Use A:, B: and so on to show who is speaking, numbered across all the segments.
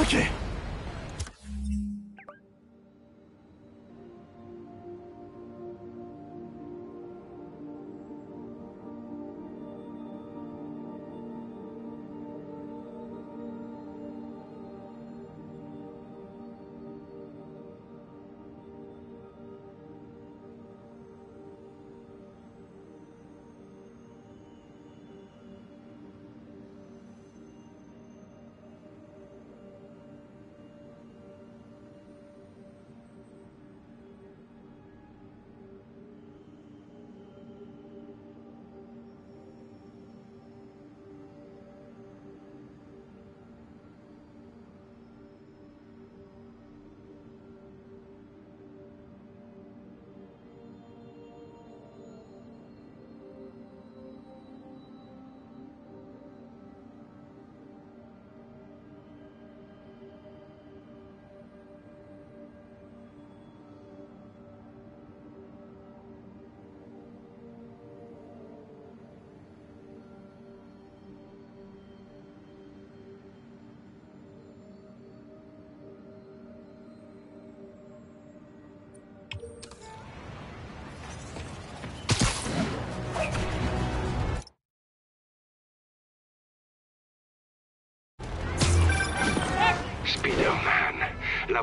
A: Okay.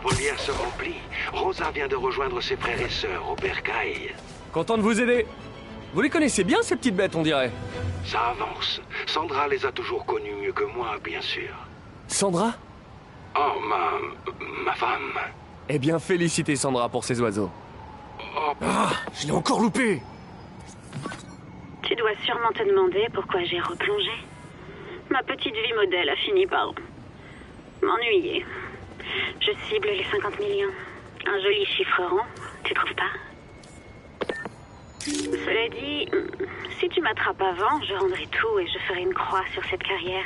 A: La volière se remplit. Rosa vient de rejoindre ses frères et sœurs au bercail.
B: Content de vous aider. Vous les connaissez bien, ces petites bêtes, on dirait.
A: Ça avance. Sandra les a toujours connus mieux que moi, bien sûr.
B: Sandra?
A: Oh, ma... ma femme.
B: Eh bien, félicitez Sandra pour ses oiseaux.
A: Oh,
B: Ah, je l'ai encore loupé
C: Tu dois sûrement te demander pourquoi j'ai replongé. Ma petite vie modèle a fini par m'ennuyer. Je cible les 50 millions. Un joli chiffre rond, tu trouves pas? Cela dit, si tu m'attrapes avant, je rendrai tout et je ferai une croix sur cette carrière.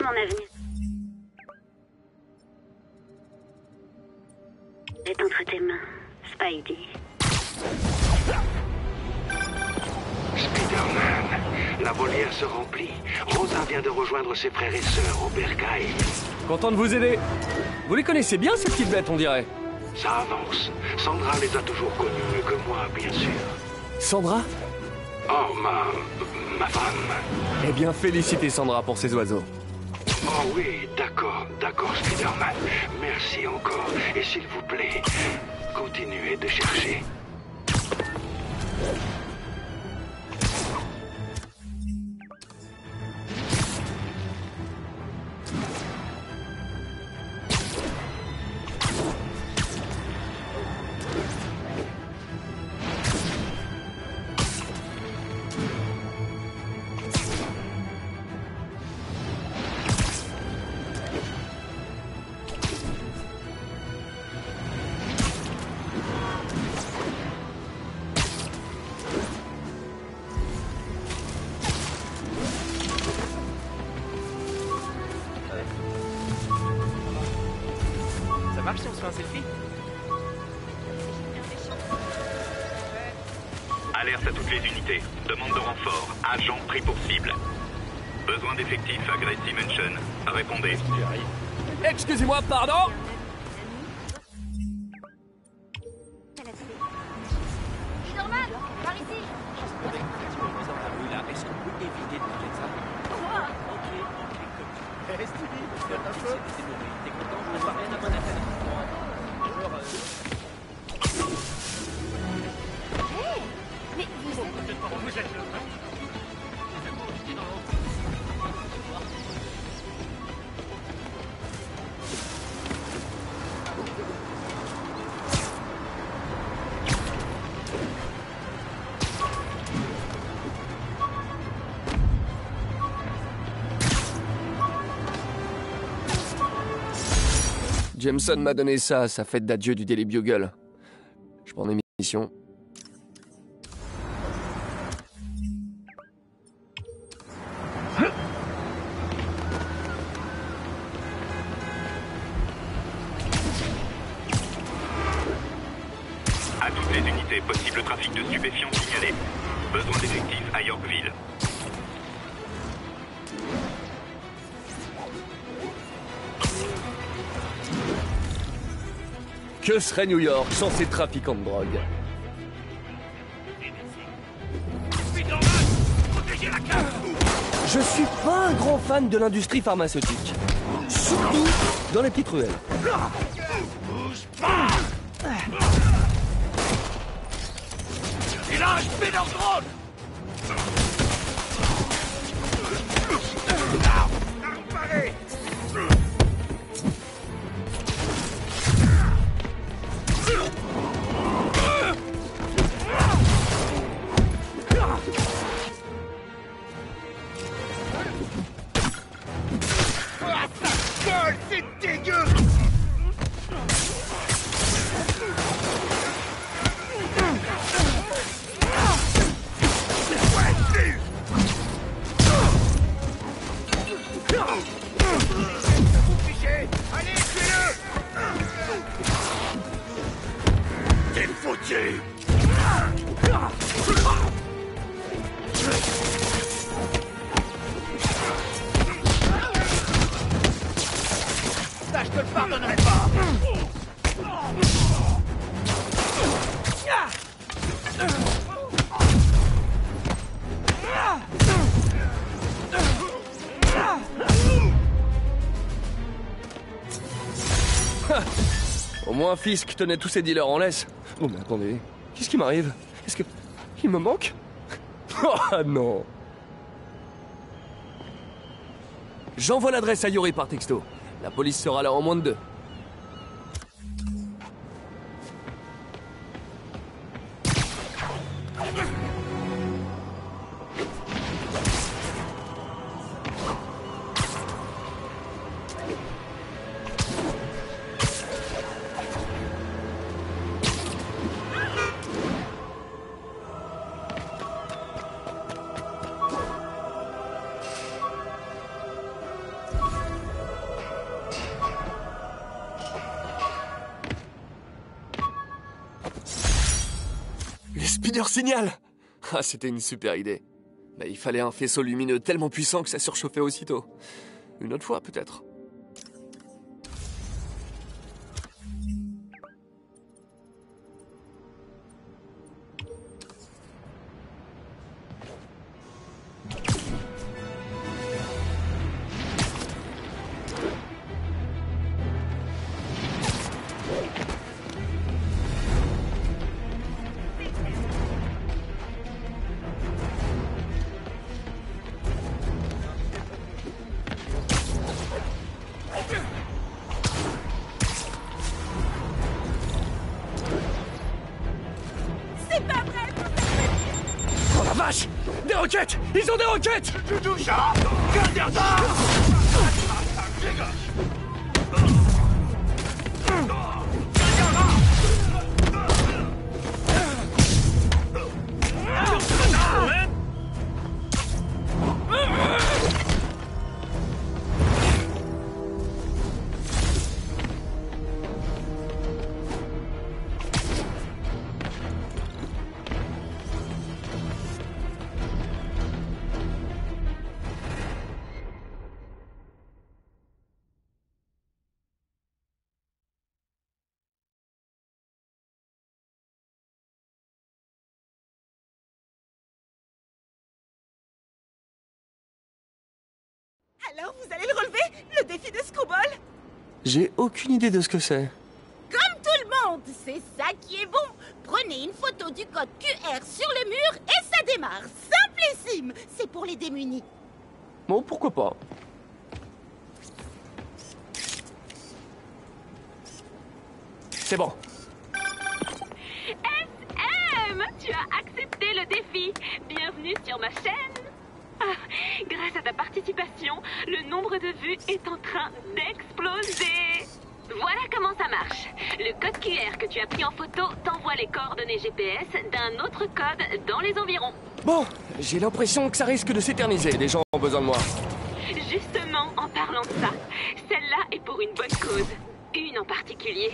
C: Mon avenir est entre tes mains, Spidey.
A: Spider-Man, la volière se remplit. Rosa vient de rejoindre ses frères et sœurs au bercail.
B: Content de vous aider. Vous les connaissez bien, ces petites bêtes, on dirait.
A: Ça avance. Sandra les a toujours connus mieux que moi, bien sûr.
B: Sandra
A: Oh, ma... ma femme.
B: Eh bien, félicitez Sandra pour ses oiseaux.
A: Oh oui, d'accord, d'accord, Spider-Man. Merci encore. Et s'il vous plaît, continuez de chercher.
D: Répondez.
B: Excusez-moi, pardon Jameson m'a donné ça sa fête d'adieu du Daily Bugle. Je prends des missions.
D: À toutes les unités, possible trafic de stupéfiants signalé. Besoin d'effectifs à Yorkville.
B: Que serait New York sans ses trafiquants de drogue Je suis pas un grand fan de l'industrie pharmaceutique. Surtout dans les petites ruelles.
E: Il
B: moins Fisk tenait tous ses dealers en laisse. Oh mais attendez, qu'est-ce qui m'arrive? Est-ce que... Il me manque? Oh non J'envoie l'adresse à Yuri par texto. La police sera là en moins de deux. Signalent Ah, c'était une super idée. Mais il fallait un faisceau lumineux tellement puissant que ça surchauffait aussitôt. Une autre fois, peut-être. Ils ont des roquettes
E: Tu touches à
F: Alors, vous allez le relever Le défi de Screwball?
B: J'ai aucune idée de ce que c'est.
G: Comme tout le monde, c'est ça qui est bon. Prenez une photo du code QR sur le mur et ça démarre. Simplissime. C'est pour les démunis.
B: Bon, pourquoi pas C'est bon.
H: SM, tu as accepté le défi. Bienvenue sur ma chaîne. Grâce à ta participation, le nombre de vues est en train d'exploser. Voilà comment ça marche. Le code QR que tu as pris en photo t'envoie les coordonnées GPS d'un autre code dans les environs.
B: Bon, j'ai l'impression que ça risque de s'éterniser. Les gens ont besoin de moi.
H: Justement, en parlant de ça, celle-là est pour une bonne cause. Une en particulier.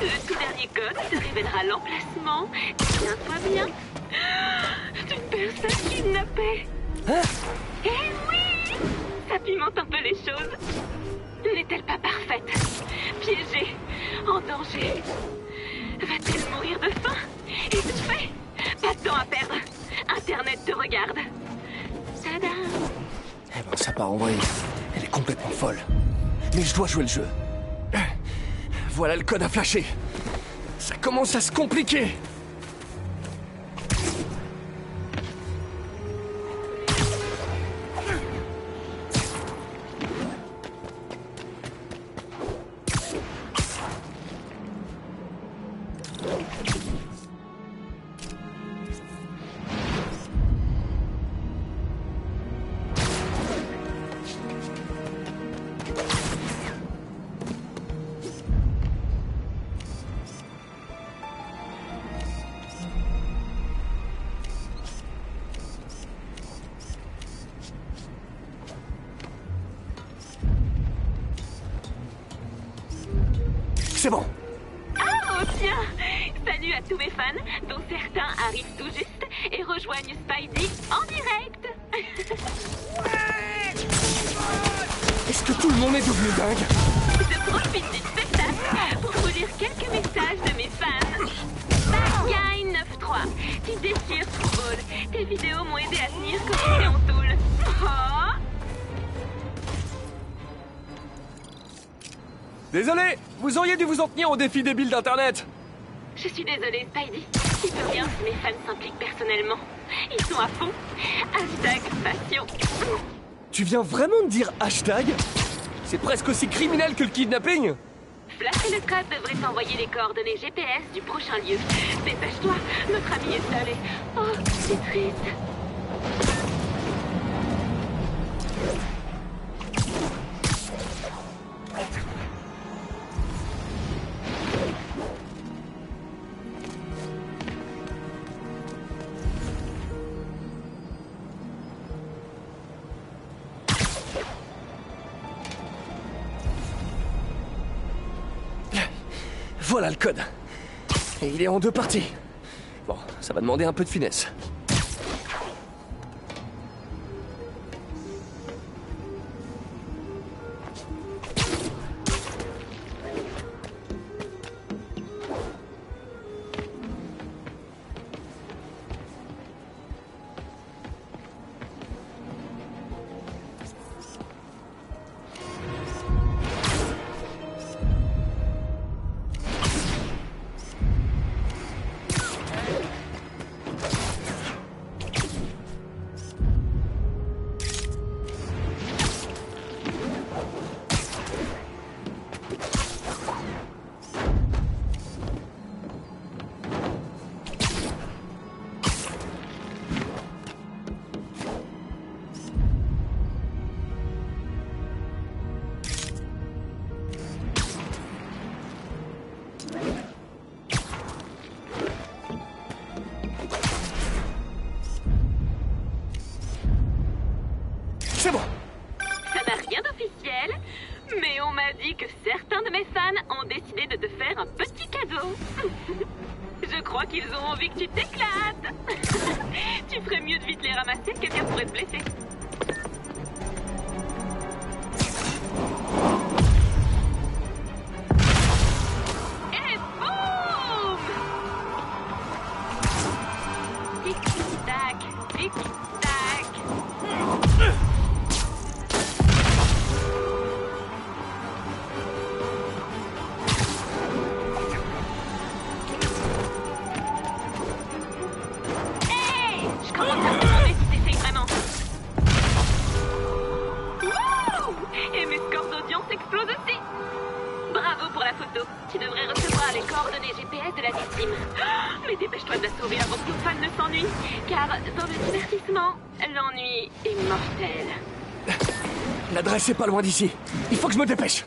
H: Le tout dernier code te révélera l'emplacement. Tiens-toi bien. D'une personne kidnappée. Eh oui Ça pimente un peu les choses. N'est-elle pas parfaite Piégée En danger Va-t-elle mourir de faim Étouffée Pas de temps à perdre Internet te regarde Tada
B: Eh ben, ça part en vrille. Elle est complètement folle. Mais je dois jouer le jeu. Voilà le code à flasher. Ça commence à se compliquer.
H: Je profite du spectacle pour vous lire quelques messages de mes fans. Bad Guy 93, tu déchires Football. Tes vidéos m'ont aidé à tenir quand j'étais en tôle. Oh
B: Désolé, vous auriez dû vous en tenir au défi débile d'Internet.
H: Je suis désolée, Spidey. Tu peux rien si mes fans s'impliquent personnellement. Ils sont à fond. Hashtag passion.
B: Tu viens vraiment de dire hashtag? C'est presque aussi criminel que le kidnapping
H: Flash et le code devraient t'envoyer les coordonnées GPS du prochain lieu. Dépêche-toi, notre ami est et... Oh, c'est triste.
B: Code. Et il est en deux parties. Bon, ça va demander un peu de finesse.
H: Ça n'a rien d'officiel, mais on m'a dit que certains de mes fans ont décidé de te faire un petit cadeau. Je crois qu'ils ont envie que tu t'éclates. tu ferais mieux de vite les ramasser, quelqu'un pourrait te blesser.
B: Pas loin d'ici. Il faut que je me dépêche.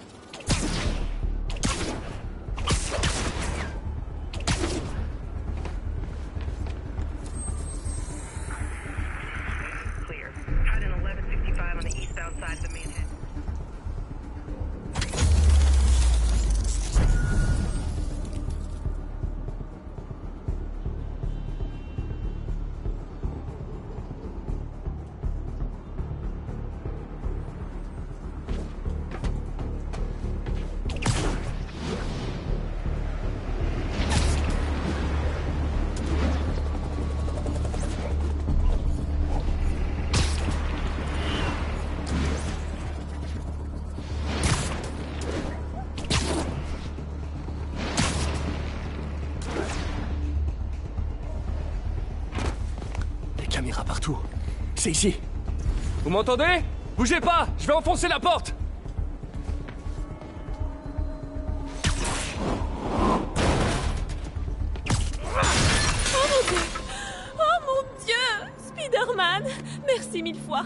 B: Caméras partout. C'est ici. Vous m'entendez? Bougez pas! Je vais enfoncer la porte!
H: Oh mon dieu! Oh mon dieu! Spider-Man, merci mille fois.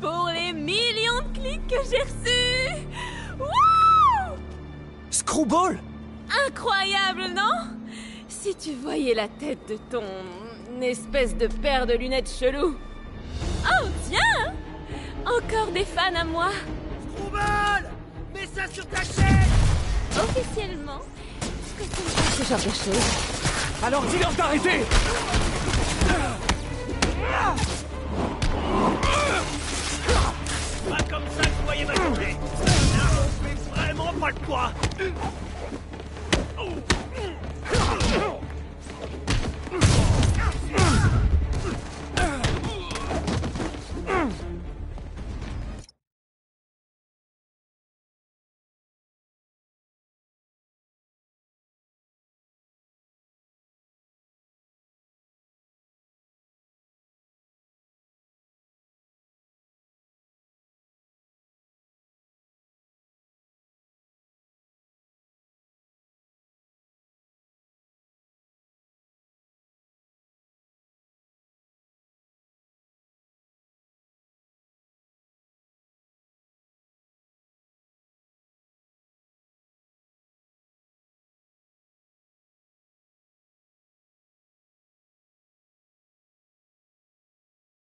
H: Pour les millions de clics que j'ai reçus. Wouh!
B: Screwball!
H: Incroyable, non? Si tu voyais la tête de ton espèce de paire de lunettes chelou. Oh, tiens! Encore des fans à moi.
I: Screwball Mets ça sur ta chaîne
H: Officiellement, ce genre de choses.
B: Alors dis-leur d'arrêter!
I: Pas comme ça que vous voyez ma journée. Là, on fait vraiment pas le poids